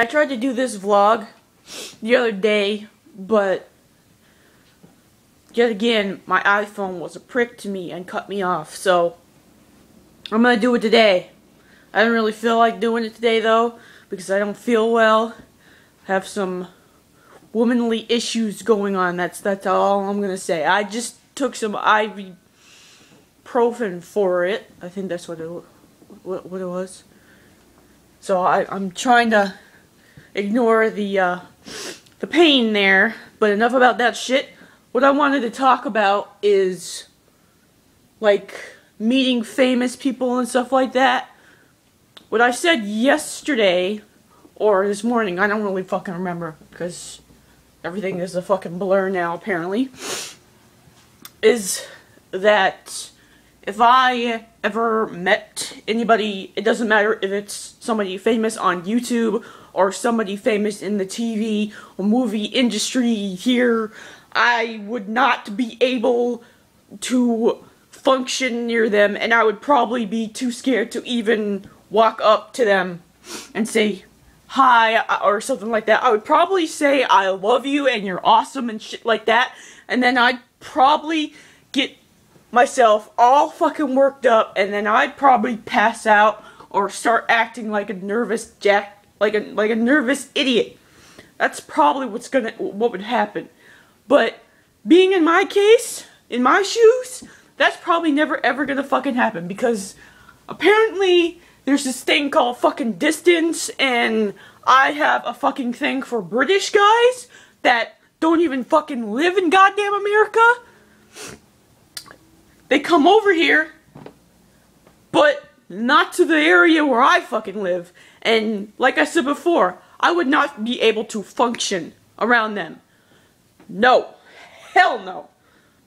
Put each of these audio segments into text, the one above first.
I tried to do this vlog the other day, but yet again, my iPhone was a prick to me and cut me off, so I'm gonna do it today. I don't really feel like doing it today though, because I don't feel well. Have some womanly issues going on. That's that's all I'm gonna say. I just took some ibuprofen for it. I think that's what it what, what it was. So I I'm trying to ignore the uh, the pain there. But enough about that shit. What I wanted to talk about is like meeting famous people and stuff like that. What I said yesterday or this morning, I don't really fucking remember because everything is a fucking blur now apparently, is that if I ever met anybody, it doesn't matter if it's somebody famous on YouTube or somebody famous in the TV or movie industry here, I would not be able to function near them and I would probably be too scared to even walk up to them and say hi or something like that. I would probably say I love you and you're awesome and shit like that and then I'd probably get myself all fucking worked up and then I'd probably pass out or start acting like a nervous jack like a like a nervous idiot. That's probably what's gonna what would happen. But being in my case, in my shoes, that's probably never ever gonna fucking happen because apparently there's this thing called fucking distance and I have a fucking thing for British guys that don't even fucking live in goddamn America. They come over here, but not to the area where I fucking live. And like I said before, I would not be able to function around them. No. Hell no.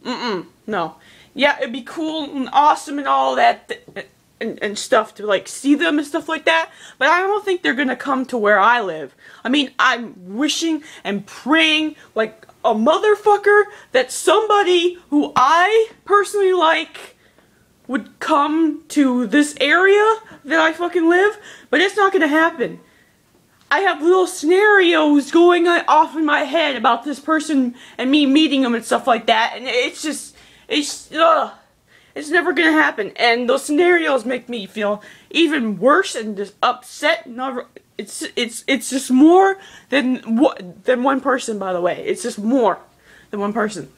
Mm-mm. No. Yeah, it'd be cool and awesome and all that and, and stuff to like see them and stuff like that, but I don't think they're gonna come to where I live. I mean, I'm wishing and praying like a motherfucker that somebody who I personally like would come to this area that I fucking live, but it's not gonna happen. I have little scenarios going off in my head about this person and me meeting them and stuff like that, and it's just, it's, ugh. It's never gonna happen, and those scenarios make me feel even worse and just upset. Never, it's it's it's just more than what than one person. By the way, it's just more than one person,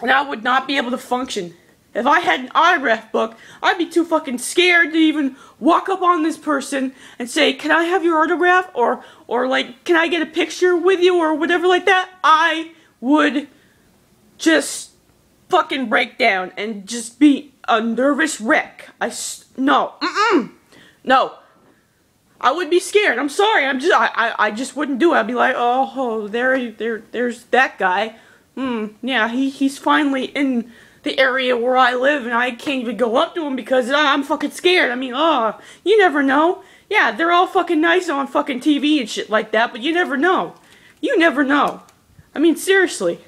and I would not be able to function if I had an autograph book, I'd be too fucking scared to even walk up on this person and say, "Can I have your autograph?" or or like, "Can I get a picture with you?" or whatever like that. I would just fucking break down and just be a nervous wreck. I no, mm -mm, no. I would be scared. I'm sorry. I'm just I, I, I just wouldn't do it. I'd be like, oh, oh there there there's that guy. Hmm, yeah, he he's finally in the area where I live and I can't even go up to him because I'm fucking scared. I mean, oh, you never know. Yeah, they're all fucking nice on fucking TV and shit like that, but you never know. You never know. I mean, seriously.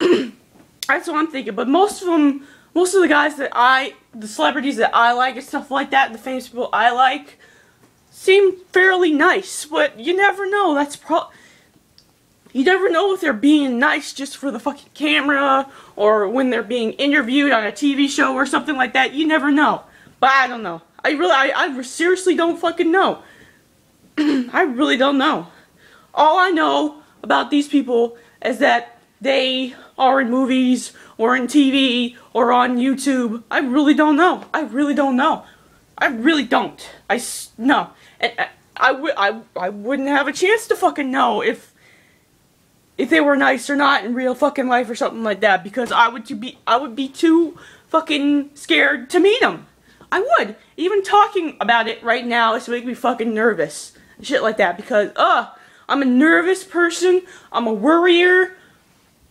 That's what I'm thinking. But most of them, most of the guys that I, the celebrities that I like and stuff like that, the famous people I like, seem fairly nice. But you never know. That's pro you never know if they're being nice just for the fucking camera or when they're being interviewed on a TV show or something like that. You never know. But I don't know. I really, I, I seriously don't fucking know. I really don't know. All I know about these people is that they are in movies or in TV or on YouTube. I really don't know. I really don't know. I really don't. I, no. And I, I, I, I wouldn't have a chance to fucking know if if they were nice or not in real fucking life or something like that because I would to be I would be too fucking scared to meet them. I would. Even talking about it right now is making me fucking nervous. Shit like that because uh I'm a nervous person. I'm a worrier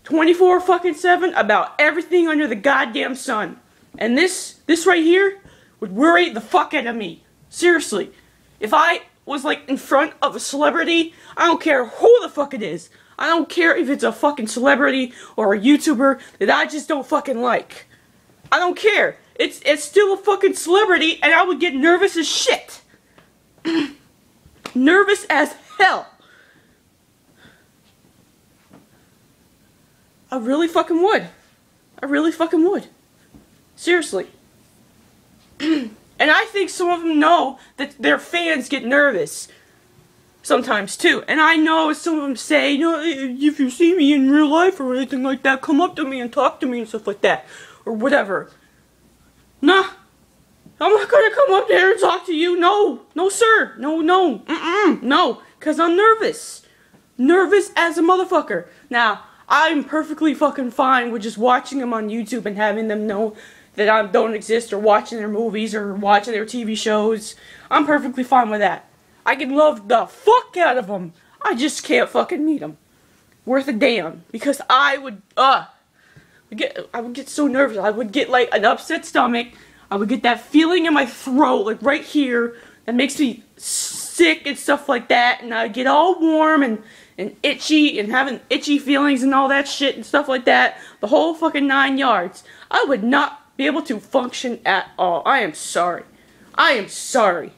24 fucking 7 about everything under the goddamn sun. And this this right here would worry the fuck out of me. Seriously. If I was like in front of a celebrity, I don't care who the fuck it is. I don't care if it's a fucking celebrity or a YouTuber that I just don't fucking like. I don't care. It's it's still a fucking celebrity and I would get nervous as shit. nervous as hell. I really fucking would. I really fucking would. Seriously. and I think some of them know that their fans get nervous sometimes too. And I know some of them say, you know, if you see me in real life or anything like that, come up to me and talk to me and stuff like that. Or whatever. Nah. I'm not gonna come up there and talk to you. No. No, sir. No, no. Mm-mm. No. Because I'm nervous. Nervous as a motherfucker. Now, I'm perfectly fucking fine with just watching them on YouTube and having them know that I don't exist or watching their movies or watching their TV shows. I'm perfectly fine with that. I can love the fuck out of them. I just can't fucking meet them. Worth a damn. Because I would, uh, get, I would get so nervous. I would get like an upset stomach. I would get that feeling in my throat, like right here, that makes me sick and stuff like that. And I'd get all warm and and itchy and having itchy feelings and all that shit and stuff like that. The whole fucking nine yards. I would not be able to function at all. I am sorry. I am sorry.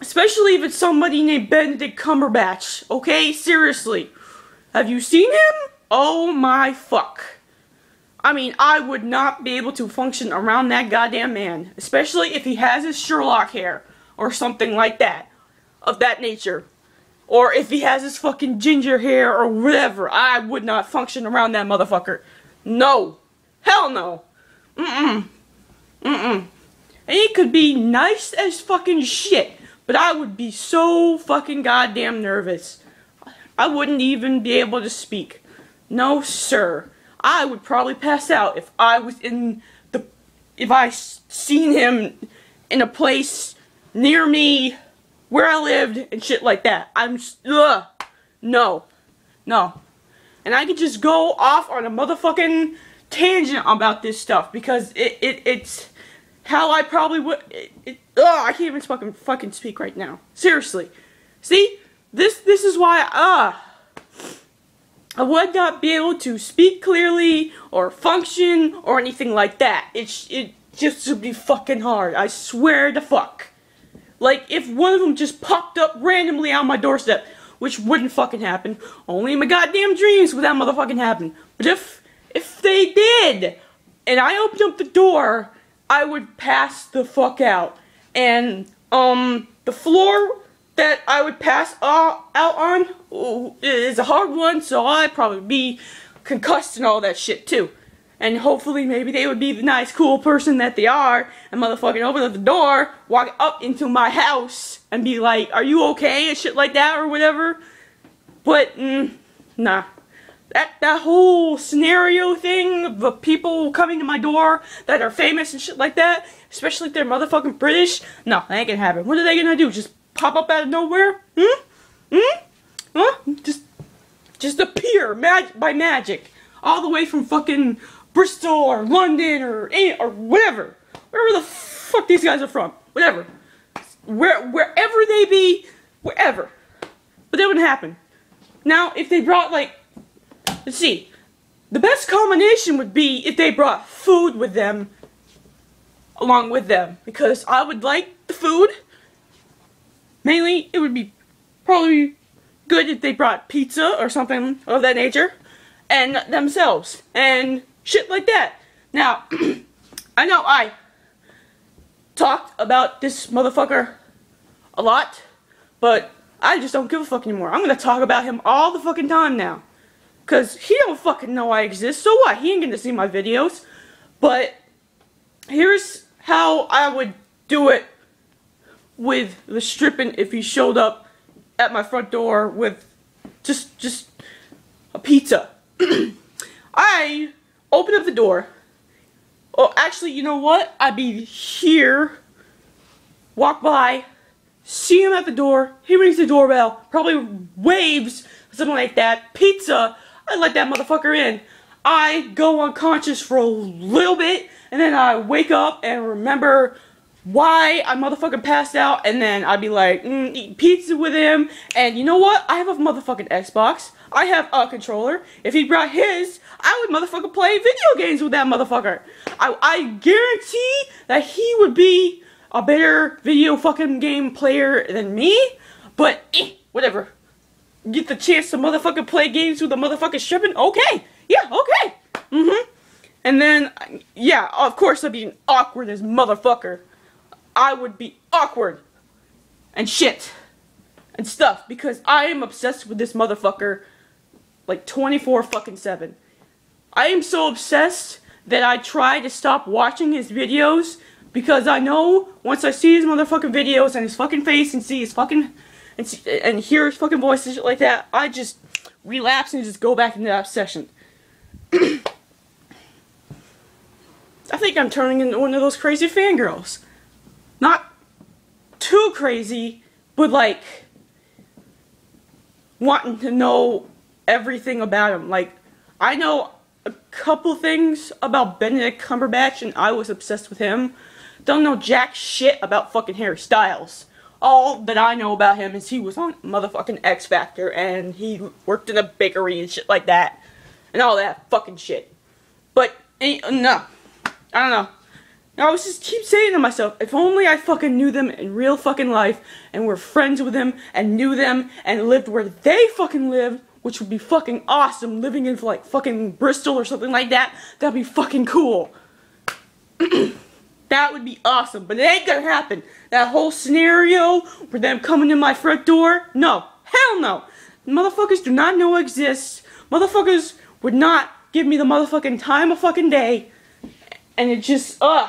Especially if it's somebody named Benedict Cumberbatch. Okay? Seriously. Have you seen him? Oh my fuck. I mean, I would not be able to function around that goddamn man. Especially if he has his Sherlock hair. Or something like that. Of that nature. Or if he has his fucking ginger hair or whatever, I would not function around that motherfucker. No. Hell no. Mm-mm. Mm-mm. And he could be nice as fucking shit, but I would be so fucking goddamn nervous. I wouldn't even be able to speak. No, sir. I would probably pass out if I was in the... If I seen him in a place near me where I lived and shit like that. I'm ugh, no, no, and I could just go off on a motherfucking tangent about this stuff because it, it it's how I probably would. It, it, ugh, I can't even fucking fucking speak right now. Seriously, see this this is why uh I would not be able to speak clearly or function or anything like that. It it just would be fucking hard. I swear to fuck. Like, if one of them just popped up randomly on my doorstep, which wouldn't fucking happen. Only in my goddamn dreams would that motherfucking happen. But if, if they did, and I opened up the door, I would pass the fuck out. And, um, the floor that I would pass uh, out on is a hard one, so I'd probably be concussed and all that shit too. And hopefully maybe they would be the nice, cool person that they are and motherfucking open up the door, walk up into my house and be like, are you okay? And shit like that or whatever. But, mm, nah. That, that whole scenario thing of the people coming to my door that are famous and shit like that, especially if they're motherfucking British, no, that ain't gonna happen. What are they gonna do? Just pop up out of nowhere? Hmm? Hmm? Huh? Just, just appear mag by magic. All the way from fucking Bristol or London or or whatever, wherever the fuck these guys are from, whatever, where wherever they be, wherever. But that wouldn't happen. Now, if they brought like, let's see, the best combination would be if they brought food with them, along with them, because I would like the food. Mainly, it would be probably good if they brought pizza or something of that nature, and themselves, and Shit like that. Now, I know I talked about this motherfucker a lot, but I just don't give a fuck anymore. I'm gonna talk about him all the fucking time now. Cause he don't fucking know I exist, so what? He ain't gonna see my videos. But here's how I would do it with the stripping if he showed up at my front door with just just a pizza. I open up the door. Oh, actually, you know what? I'd be here, walk by, see him at the door, he rings the doorbell, probably waves, something like that. Pizza, I let that motherfucker in. I go unconscious for a little bit, and then I wake up and remember why I motherfucking passed out, and then I'd be like, mm, eat pizza with him, and you know what? I have a motherfucking Xbox. I have a controller. If he brought his, I would motherfucker play video games with that motherfucker. I, I guarantee that he would be a better video fucking game player than me, but eh, whatever. Get the chance to motherfucker play games with a motherfucker shipping? Okay, yeah, okay. Mm-hmm. And then, yeah, of course I'd be awkward as motherfucker. I would be awkward and shit and stuff because I am obsessed with this motherfucker like 24 fucking 7. I am so obsessed that I try to stop watching his videos because I know once I see his motherfucking videos and his fucking face and see his fucking and see, and hear his fucking voice and shit like that, I just relapse and just go back into that obsession. I think I'm turning into one of those crazy fangirls. Not too crazy, but like wanting to know everything about him. Like, I know a couple things about Benedict Cumberbatch, and I was obsessed with him. Don't know jack shit about fucking Harry Styles. All that I know about him is he was on motherfucking X Factor, and he worked in a bakery and shit like that. And all that fucking shit. But, eh, no. I don't know. I was just keep saying to myself, if only I fucking knew them in real fucking life and were friends with them and knew them and lived where they fucking lived, which would be fucking awesome, living in like fucking Bristol or something like that, that'd be fucking cool. that would be awesome, but it ain't gonna happen. That whole scenario where them coming to my front door, no, hell no. Motherfuckers do not know exists. Motherfuckers would not give me the motherfucking time of fucking day. And it just, ugh.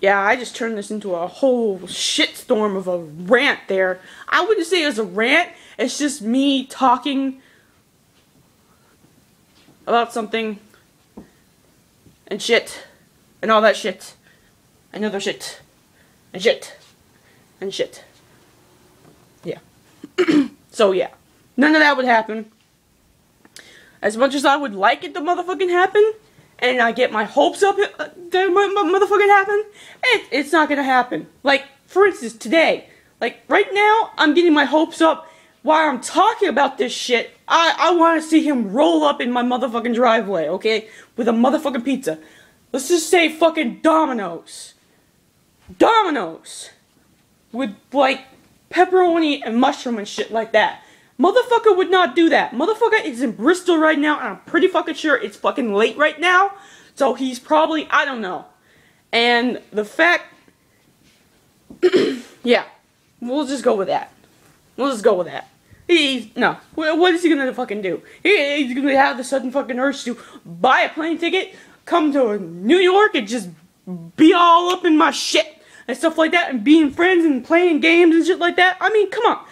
Yeah, I just turned this into a whole shitstorm of a rant there. I wouldn't say it's a rant, it's just me talking about something and shit and all that shit and other shit and shit and shit. Yeah. so yeah, none of that would happen. As much as I would like it to motherfucking happen, and I get my hopes up uh, that motherfucking happen, it, it's not gonna happen. Like, for instance, today, like, right now, I'm getting my hopes up while I'm talking about this shit. I, I wanna see him roll up in my motherfucking driveway, okay? With a motherfucking pizza. Let's just say fucking Domino's. Domino's. With, like, pepperoni and mushroom and shit like that. Motherfucker would not do that. Motherfucker is in Bristol right now, and I'm pretty fucking sure it's fucking late right now. So he's probably, I don't know. And the fact, yeah, we'll just go with that. We'll just go with that. He's, no, what is he gonna fucking do? He, he's gonna have the sudden fucking urge to buy a plane ticket, come to New York, and just be all up in my shit and stuff like that, and being friends and playing games and shit like that. I mean, come on.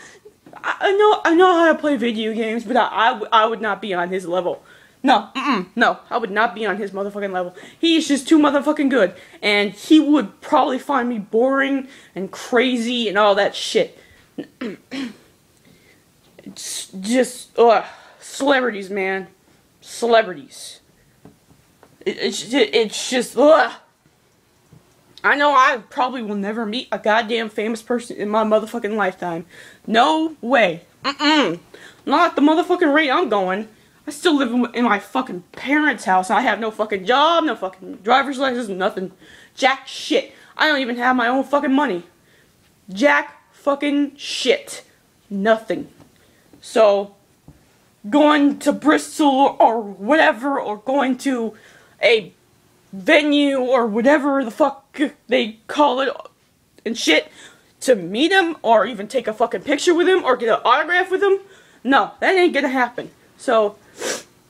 I know I know how to play video games, but I, I, I would not be on his level. No, mm-mm, no, I would not be on his motherfucking level. He's just too motherfucking good, and he would probably find me boring and crazy and all that shit. it's just, ugh, celebrities, man, celebrities. It, it's, it's just, ugh. I know I probably will never meet a goddamn famous person in my motherfucking lifetime. No way. Mm-mm. Not the motherfucking rate I'm going. I still live in my fucking parents' house. I have no fucking job, no fucking driver's license, nothing. Jack shit. I don't even have my own fucking money. Jack fucking shit. Nothing. So, going to Bristol or whatever, or going to a venue or whatever the fuck they call it and shit to meet him or even take a fucking picture with him or get an autograph with him. No, that ain't gonna happen. So,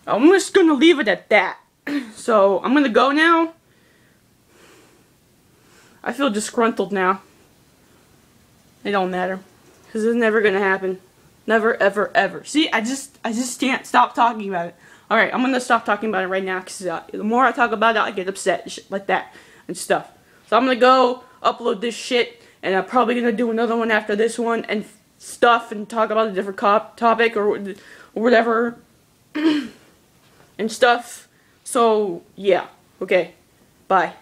I'm just gonna leave it at that. So, I'm gonna go now. I feel disgruntled now. It don't matter. Because it's never gonna happen. Never, ever, ever. See, I just, I just can't stop talking about it. Alright, I'm gonna stop talking about it right now because uh, the more I talk about it, I get upset shit like that and stuff. So I'm gonna go upload this shit and I'm probably gonna do another one after this one and stuff and talk about a different topic or, or whatever and stuff. So, yeah. Okay. Bye.